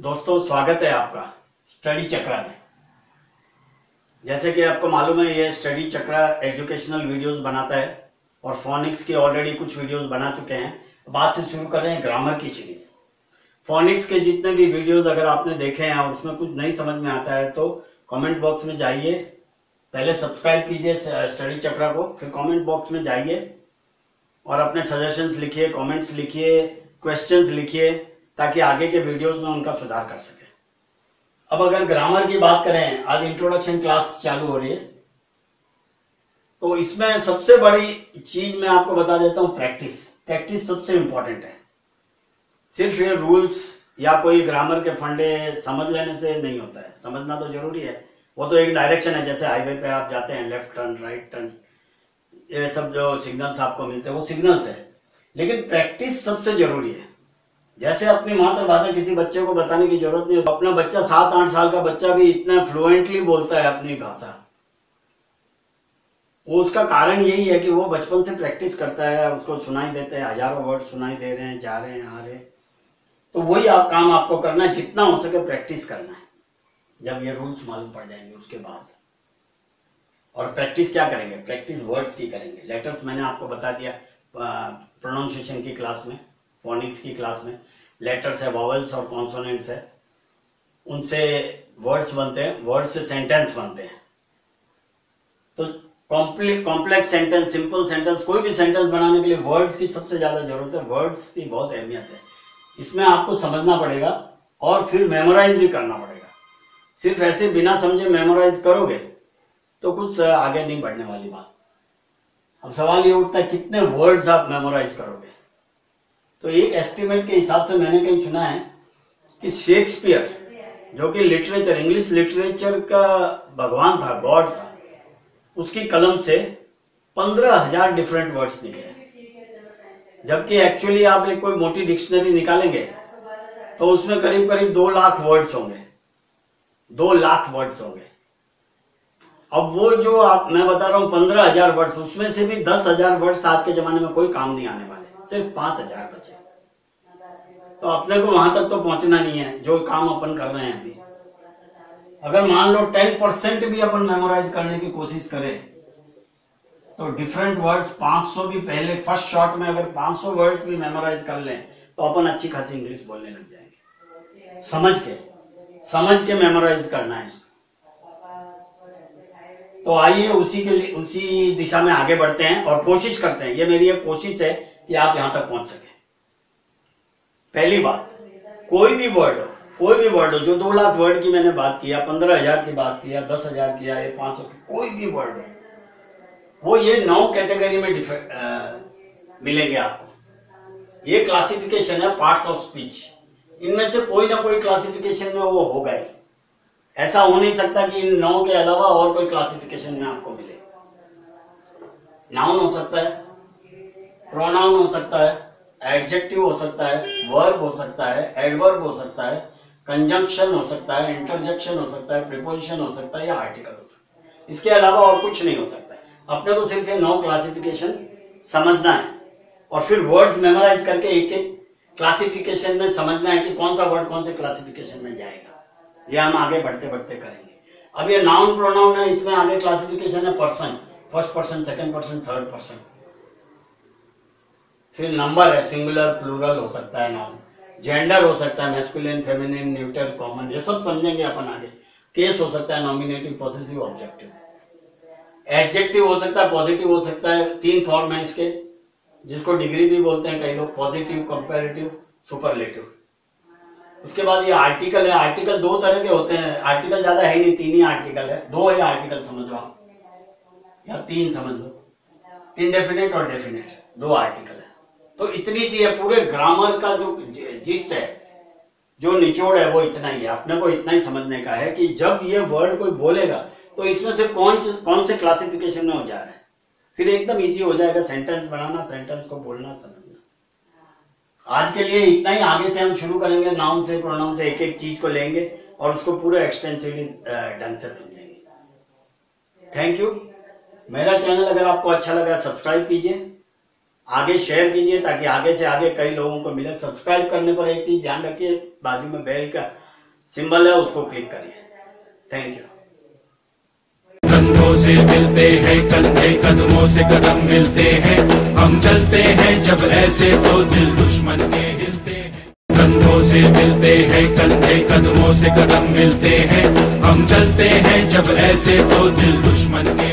दोस्तों, स्वागत है आपका स्टडी चक्रा में। जैसे कि आपको मालूम है, ये स्टडी चक्रा एजुकेशनल वीडियोस बनाता है और फोनिक्स की ऑलरेडी कुछ वीडियोस बना चुके हैं। बाद से शुरू कर रहे हैं ग्रामर की सीरीज़ फोनिक्स के जितने भी वीडियोस अगर आपने देखे हैं और उसमें कुछ नहीं समझ में आता है तो कमेंट बॉक्स में जाइए। पहले सब्सक्राइब कीजिए स्टडी चक्रा को, फिर कॉमेंट बॉक्स में जाइए और अपने सजेशन लिखिए कॉमेंट्स लिखिए क्वेश्चन लिखिए। ताकि आगे के वीडियोस में उनका सुधार कर सके। अब अगर ग्रामर की बात करें, आज इंट्रोडक्शन क्लास चालू हो रही है। तो इसमें सबसे बड़ी चीज़ मैं आपको बता देता हूँ प्रैक्टिस प्रैक्टिस सबसे इंपॉर्टेंट है। सिर्फ़ ये रूल्स या कोई ग्रामर के फंडे समझ लेने से नहीं होता है। समझना तो ज़रूरी है। वो तो एक डायरेक्शन है, जैसे हाईवे पे आप जाते हैं लेफ़्ट टर्न राइट टर्न ये सब जो सिग्नल्स आपको मिलते हैं, वो सिग्नल्स है। लेकिन प्रैक्टिस सबसे ज़रूरी है। जैसे अपनी मातृभाषा किसी बच्चे को बताने की ज़रूरत नहीं, अपना बच्चा सात, आठ साल का बच्चा भी इतना फ्लुएंटली बोलता है अपनी भाषा। वो उसका कारण यही है कि वो बचपन से प्रैक्टिस करता है, उसको सुनाई देते हैं, हज़ारों वर्ड सुनाई दे रहे हैं, जा रहे हैं, आ रहे हैं। तो वही आप काम आपको करना है, जितना हो सके प्रैक्टिस करना है। जब ये रूल्स मालूम पड़ जाएँगे उसके बाद। और प्रैक्टिस क्या करेंगे? प्रैक्टिस वर्ड्स की करेंगे। लेटर्स मैंने आपको बता दिया प्रोनाउंसिएशन की क्लास में। फोनिक्स की क्लास में। लेटर्स है वॉवल्स और कॉन्सोनेंट्स है। उनसे वर्ड्स बनते हैं वर्ड से सेंटेंस बनते हैं। तो कॉम्प्लेक्स सेंटेंस सिंपल सेंटेंस कोई भी सेंटेंस बनाने के लिए वर्ड्स की सबसे ज़्यादा ज़रूरत है। वर्ड्स की बहुत अहमियत है। इसमें आपको समझना पड़ेगा और फिर मेमोराइज भी करना पड़ेगा। सिर्फ़ ऐसे बिना समझे मेमोराइज करोगे तो कुछ, आगे नहीं बढ़ने वाली बात। अब सवाल ये उठता है, कितने वर्ड्स आप मेमोराइज करोगे? तो एक एस्टिमेट के हिसाब से मैंने कहीं सुना है कि शेक्सपियर जो कि लिटरेचर इंग्लिश लिटरेचर का भगवान था गॉड था, उसकी कलम से पंद्रह हज़ार डिफरेंट वर्ड्स निकले। जबकि एक्चुअली आप एक कोई मोटी डिक्शनरी निकालेंगे तो उसमें करीब करीब दो लाख वर्ड्स होंगे। दो लाख वर्ड्स होंगे। अब वो जो आप, मैं बता रहा हूँ, पंद्रह हज़ार वर्ड्स उसमें से भी दस हज़ार वर्ड्स आज के जमाने में कोई काम नहीं आने वाले। सिर्फ़ पाँच हज़ार बचे। तो अपने को वहाँ तक तो पहुँचना नहीं है, जो काम अपन कर रहे हैं अभी। अगर मान लो टेन परसेंट भी अपन मेमोराइज करने की कोशिश करें तो डिफरेंट वर्ड्स 500 भी पहले फ़र्स्ट शॉट में अगर 500 वर्ड्स भी मेमोराइज कर लें तो अपन अच्छी खासी इंग्लिश बोलने लग जाएँगे। समझ के? समझ के मेमोराइज करना है इसको। तो आइए उसी के लिए, उसी दिशा में आगे बढ़ते हैं और कोशिश करते हैं। ये मेरी एक कोशिश है कि आप यहाँ तक पहुँच सके। पहली बात कोई भी वर्ड हो कोई भी वर्ड हो जो दो लाख वर्ड की मैंने बात किया पंद्रह हज़ार की बात किया दस हज़ार किया या पाँच सौ की कोई भी वर्ड हो वो ये नौ कैटेगरी में आ, मिलेंगे आपको। ये क्लासिफिकेशन है पार्ट्स ऑफ़ स्पीच इनमें से कोई ना कोई क्लासिफिकेशन में वो होगा ही। ऐसा हो नहीं सकता कि इन नौ के अलावा और कोई क्लासिफिकेशन में आपको मिले। नाउन हो सकता है प्रोनाउन हो सकता है एडजेक्टिव हो सकता है वर्ब हो सकता है एडवर्ब हो सकता है कंजंक्शन हो सकता है इंटरजेक्शन हो सकता है प्रिपोजिशन हो सकता है या आर्टिकल हो सकता है। इसके अलावा और कुछ नहीं हो सकता है। अपने को सिर्फ़ ये नौ क्लासिफिकेशन समझना है और फिर वर्ड्स मेमोराइज करके एक एक क्लासिफिकेशन में समझना है कि कौन सा वर्ड कौन से क्लासिफिकेशन में जाएगा। ये हम आगे बढ़ते बढ़ते करेंगे। अब ये नाउन प्रोनाउन है, इसमें आगे क्लासिफिकेशन है person first person second person third person फिर नंबर है सिंगुलर प्लूरल हो सकता है नाउन जेंडर हो सकता है मेस्कुलिन फेमिनिन न्यूटर कॉमन ये सब समझेंगे अपन आगे. केस हो सकता है नॉमिनेटिव पॉजिटिव ऑब्जेक्टिव एडजेक्टिव हो सकता है पॉजिटिव हो सकता है, तीन फॉर्म है इसके, जिसको डिग्री भी बोलते हैं कई लोग पॉजिटिव कंपेरेटिव सुपरलेटिव उसके बाद ये आर्टिकल है आर्टिकल दो तरह के होते हैं. आर्टिकल ज़्यादा है नहीं, तीन ही आर्टिकल है. दो है आर्टिकल समझ लो आप? या तीन समझ लो. इनडेफिनेट और डेफिनेट दो आर्टिकल है. तो इतनी सी है, पूरे ग्रामर का जो जिस्ट है, जो निचोड़ है, वो इतना ही है। अपने को इतना ही समझने का है कि जब ये वर्ड कोई बोलेगा तो इसमें से कौन कौन से क्लासिफिकेशन में हो जा रहा है? फिर एकदम इजी हो जाएगा सेंटेंस बनाना सेंटेंस को बोलना, समझना। आज के लिए इतना ही। आगे से हम शुरू करेंगे नाउन से प्रोनाउन से एक एक चीज़ को लेंगे और उसको पूरा एक्सटेंसिवली ढंग से समझेंगे। थैंक यू मेरा चैनल अगर आपको अच्छा लगा सब्सक्राइब कीजिए। आगे शेयर कीजिए ताकि आगे से आगे कई लोगों को मिले। सब्सक्राइब करने पर एक चीज़ ध्यान रखिए, बाजू में बेल का सिंबल है, उसको क्लिक करिए। थैंक यू कंधों से मिलते हैं, कंधे कदमों से कदम मिलते हैं। हम चलते हैं जब ऐसे तो दिल दुश्मन के हिलते हैं। कंधों से मिलते हैं, कंधे कदमों से कदम मिलते हैं। हम चलते हैं जब ऐसे तो दिल दुश्मन के